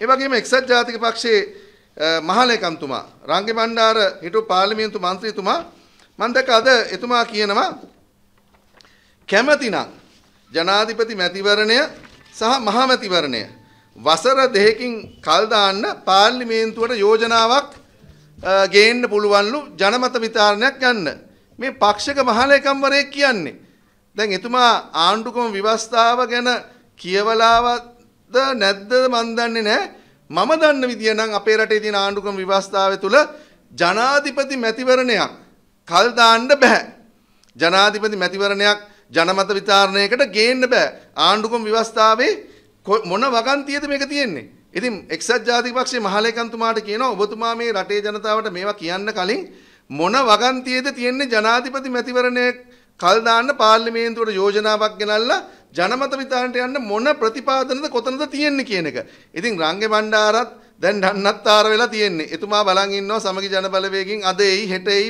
ඒ වගේම එක්සත් ජාතික පක්ෂයේ මහලේකම්තුමා රංගේ බණ්ඩාර හිටපු පාර්ලිමේන්තු මන්ත්‍රීතුමා මම දැක්ක අද එතුමා කියනවා කැමැතිනම් ජනාධිපති මැතිවරණය සහ මහමැතිවරණය වසර දෙකකින් කල් දාන්න පාර්ලිමේන්තුවට යෝජනාවක් ගේන්න පුළුවන්ලු ජනමත විචාරණයක් යන්න. මේ පක්ෂක මහලේකම්වරයෙක් කියන්නේ. දැන් එතුමා ආණ්ඩුක්‍රම ව්‍යවස්ථාව ගැන කියවලාවද නැද්ද මන් දන්නේ නැහැ. මම දන්න විදිය නම් අපේ රටේ තියෙන ආණ්ඩුක්‍රම ව්‍යවස්ථාව තුළ ජනාධිපති මැතිවරණයක් කල් දාන්න බෑ. ජනාධිපති මැතිවරණයක් ජනමත විචාරණයකට ගේන්න බෑ. ආණ්ඩුක්‍රම ව්‍යවස්ථාවේ මොන වගන්තියද මේක තියෙන්නේ? ඉතින් එක්සත් ජාතික පක්ෂයේ මහලේකම්තුමාට කියනවා ඔබතුමා මේ රටේ ජනතාවට මේවා කියන්න කලින් මොන වගන්තියද තියෙන්නේ ජනාධිපති මැතිවරණය කල් දාන්න පාර්ලිමේන්තුවට යෝජනාවක් ගෙනල්ලා ජනමත විචාරණයට යන්න මොන ප්‍රතිපාදනද කොතනද තියෙන්නේ කියන එක. ඉතින් රංගේ බණ්ඩාරත් දැන් ඩන්නත්තාර වෙලා තියෙන්නේ. එතුමා බලන් ඉන්නවා සමගි ජන බලවේගයෙන් අද එයි හෙට එයි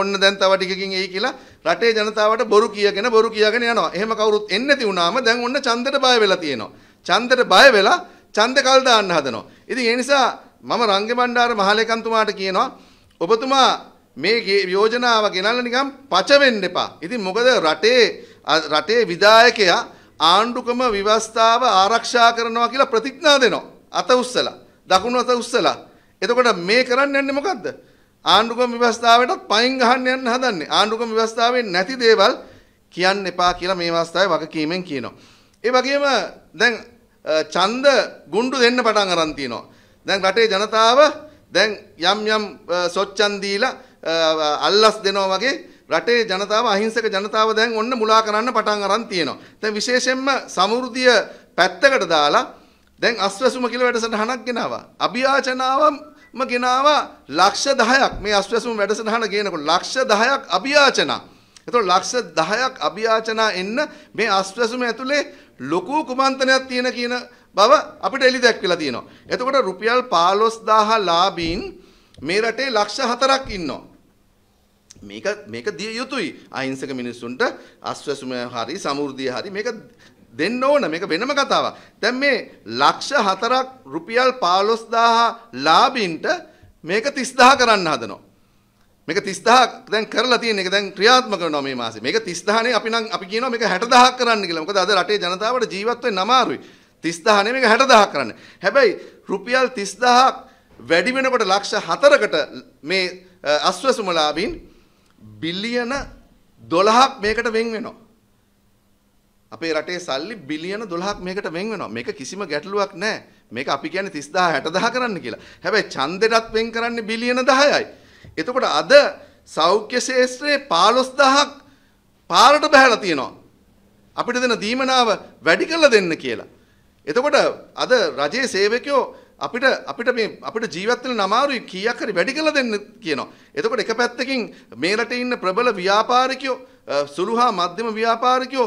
ඔන්න දැන් තව ටිකකින් එයි කියලා රටේ ජනතාවට බොරු කියගෙන බොරු කියගෙන යනවා. එහෙම කවුරුත් එන්නේ නැති වුණාම දැන් ඔන්න ඡන්දෙට බය වෙලා තියෙනවා. ඡන්දෙට බය වෙලා ඡන්ද කල් දාන්න හදනවා. ඉතින් ඒ නිසා මම රංගේ බණ්ඩාර මහලේකම්තුමාට කියනවා ඔබතුමා මේ යෝජනාව ගෙනල්ලා නිකන් පච වෙන්න එපා. ඉතින් මොකද රටේ රටේ විධායකයා ආණ්ඩුකම ව්‍යවස්ථාව ආරක්ෂා කරනවා කියලා ප්‍රතිඥා දෙනවා. අත උස්සලා. දකුණු අත උස්සලා. එතකොට මේ කරන්න යන්නේ මොකද්ද? ආණ්ඩුකම ව්‍යවස්ථාවටත් පයින් ගහන්න යන්න හදන්නේ. ආණ්ඩුකම ව්‍යවස්ථාවේ නැති දේවල් කියන්න එපා කියලා මේ අවස්ථාවේ වගකීමෙන් කියනවා. ඒ වගේම දැන් ඡන්ද ගුඬු දෙන්න පටන් අරන් තිනවා. දැන් රටේ ජනතාව දැන් යම් යම් සොච්චන් දීලා අල්ලස් දෙනවා වගේ රටේ ජනතාව අහිංසක ජනතාව දැන් ඔන්න මුලා කරන්න පටන් අරන් තියෙනවා. දැන් විශේෂයෙන්ම සමෘද්ධිය පැත්තකට දාලා දැන් අස්වැසුම කියලා වැඩසටහනක් ගෙනාවා. අභියාචනාවම ගෙනාවා ලක්ෂ 10ක් මේ අස්වැසුම වැඩසටහන ගේනකොට ලක්ෂ 10ක් අභියාචනා. එතකොට ලක්ෂ 10ක් අභියාචනා එන්න මේ අස්වැසුම ඇතුලේ ලොකු කුමන්ත්‍රණයක් තියෙන කියන බව අපිට එලි දැක්විලා තියෙනවා. එතකොට රුපියල් 15000 ලාභීන් මේ රටේ ලක්ෂ 4ක් ඉන්නවා. මේක මේක දිය යුතුයි. අහිංසක මිනිස්සුන්ට අස්වැසුම හරි සමෘද්ධිය හරි මේක දෙන්න ඕන මේක වෙනම කතාවක්. දැන් මේ ලක්ෂ 4ක් රුපියල් 15000 ලාභින්ට මේක 30000 කරන්න හදනවා. මේක 30000ක් දැන් කරලා තියෙන එක දැන් ක්‍රියාත්මක කරනවා මේ මාසේ. මේක 30000 නේ අපි නම් අපි කියනවා මේක 60000ක් කරන්න කියලා. මොකද අද රටේ ජනතාවට ජීවත් වෙන්න අමාරුයි. 30000 නේ මේක 60000ක් කරන්න. හැබැයි රුපියල් 30000ක් වැඩි වෙනකොට ලක්ෂ 4කට මේ අස්වැසුමලාභීන් බිලියන 12ක් මේකට වෙන් වෙනවා. අපේ රටේ සල්ලි බිලියන 12ක් මේකට වෙන් වෙනවා. මේක කිසිම ගැටලුවක් නැහැ. මේක අපි කියන්නේ 30000 60000 කරන්න කියලා. හැබැයි ඡන්දෙටත් වෙන් කරන්නේ බිලියන 10යි. එතකොට අද සෞඛ්‍ය ශාස්ත්‍රයේ 15000ක් පාරට බහැලා තියෙනවා. අපිට දෙන දීමනාව වැඩි කරලා දෙන්න කියලා. එතකොට අද රජයේ සේවකයෝ අපිට අපිට මේ අපිට ජීවත් වෙන්න අමාරුයි කීයක් හරි වැඩි කරලා දෙන්න කියනවා. එතකොට එක පැත්තකින් මේ රටේ ඉන්න ප්‍රබල ව්‍යාපාරිකයෝ සුළු හා මධ්‍යම ව්‍යාපාරිකයෝ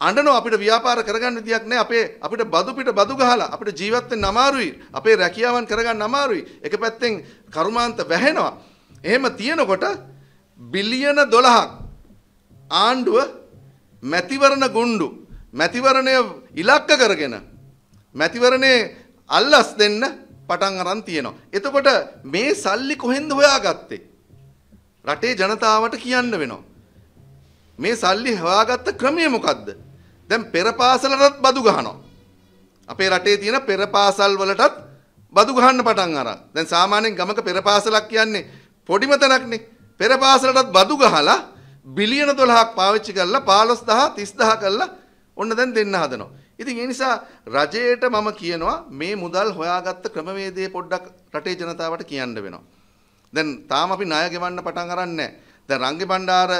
අඬනවා අපිට ව්‍යාපාර කරගන්න විදියක් නැහැ අපේ අපිට බදු පිට බදු ගහලා අපිට ජීවත් වෙන්න අමාරුයි අපේ රැකියාවන් කරගන්න අමාරුයි. එක පැත්තෙන් කරුමාන්ත වැහෙනවා. එහෙම තියෙනකොට බිලියන 12ක් ආණ්ඩුව මැතිවරණ ගුණ්ඩු මැතිවරණය ඉලක්ක කරගෙන මැතිවරණේ අල්ලස් දෙන්න පටන් අරන් තියෙනවා එතකොට මේ සල්ලි කොහෙන්ද හොයාගත්තේ රටේ ජනතාවට කියන්න වෙනවා මේ සල්ලි හොයාගත්ත ක්‍රමය මොකද්ද දැන් පෙර පාසලටත් බදු ගහනවා. අපේ රටේ තියෙන පෙර පාසල් වලටත් බදු ගහන්න පටන් අරන්. දැන් සාමාන්‍යයෙන් ගමක පෙර පාසලක් කියන්නේ පොඩිම තැනක්නේ. පෙර පාසලටත් බදු ගහලා බිලියන 12ක් පාවිච්චි කරලා 15000 30000 කරලා ඔන්න දැන් දෙන්න හදනවා. ඉතින් ඒ නිසා රජයට මම කියනවා මේ මුදල් හොයාගත්ත ක්‍රමවේදය පොඩ්ඩක් රටේ ජනතාවට කියන්න වෙනවා. දැන් තාම අපි ණය ගෙවන්න පටන් අරන් නැහැ. දැන් රංගේ බණ්ඩාර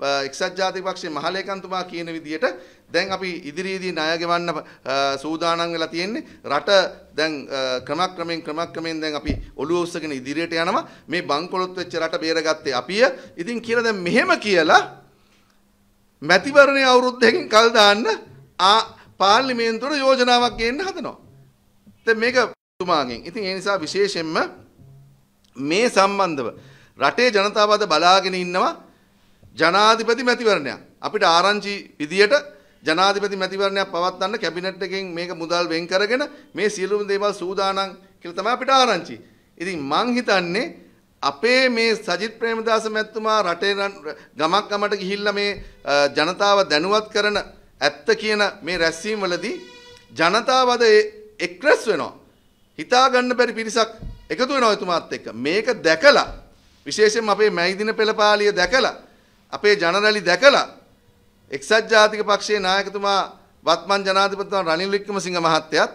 එක්සත් ජාතික පක්ෂයේ මහලේකම්තුමා කියන විදිහට දැන් අපි ඉදිරියේදී ණය ගෙවන්න සූදානම් වෙලා තියෙන්නේ රට දැන් ක්‍රමක්‍රමයෙන් ක්‍රමක්‍රමයෙන් දැන් අපි ඔළුව උස්සගෙන ඉදිරියට යනවා මේ බංකොලොත් වෙච්ච රට බේරගත්තේ අපිය ඉතින් කියලා දැන් මෙහෙම කියලා මැතිවරණයේ අවුරුද්දකින් කල් දාන්න ආ පාර්ලිමේන්තුවට යෝජනාවක් ගේන්න හදනවා දැන් මේක තුමාගෙන් ඉතින් ඒ නිසා විශේෂයෙන්ම මේ සම්බන්ධව රටේ ජනතාව අද බලාගෙන ඉන්නවා ජනාධිපති මැතිවරණයක්. අපිට ආරංචි විදියට ජනාධිපති මැතිවරණයක් පවත්වන්න කැබිනට් එකෙන් මේක මුදල් වෙන් කරගෙන මේ සියලුම දේවල් සූදානම් කියලා තමයි අපිට ආරංචි. ඉතින් මං හිතන්නේ අපේ මේ සජිත් ප්‍රේමදාස මැතිතුමා රටේ ගමක් ගමට ගිහිල්ලා මේ ජනතාව දැනුවත් කරන ඇත්ත කියන මේ රැස්වීම වලදී ජනතාව අද එක්රැස් වෙනවා. හිතා ගන්න බැරි පිරිසක් එකතු වෙනවා එතුමාත් එක්ක. මේක දැකලා විශේෂයෙන්ම අපේ මැයිදින පෙළපාලිය දැකලා අපේ ජනරැලි දැකලා එක්සත් ජාතික පක්ෂයේ නායකතුමා වත්මන් ජනාධිපතිතුමා රනිල් වික්‍රමසිංහ මහත්තයත්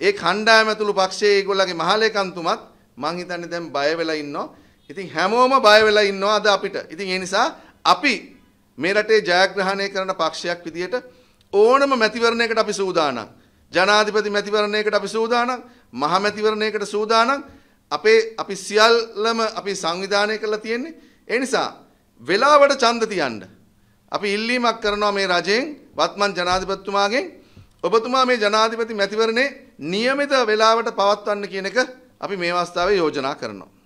ඒ කණ්ඩායම ඇතුළු පක්ෂයේ ඒගොල්ලගේ මහලේකම්තුමත් මං හිතන්නේ දැන් බය වෙලා ඉන්නවා. ඉතින් හැමෝම බය වෙලා ඉන්නවා අද අපිට. ඉතින් ඒ නිසා අපි මේ රටේ ජයග්‍රහණය කරන පක්ෂයක් විදියට ඕනම මැතිවරණයකට අපි සූදානම්. ජනාධිපති මැතිවරණයකට අපි සූදානම්. මහ මැතිවරණයකට සූදානම්. අපේ අපි සියල්ලම අපි සංවිධානය කරලා තියෙන්නේ. ඒ නිසා වෙලාවට ඡන්ද තියන්න. අපි ඉල්ලීමක් කරනවා මේ රජයෙන් වත්මන් ජනාධිපතිතුමාගෙන් ඔබතුමා මේ ජනාධිපති මැතිවරණේ નિયમિત වේලාවට පවත්වන්න කියන එක අපි මේ අවස්ථාවේ යෝජනා කරනවා.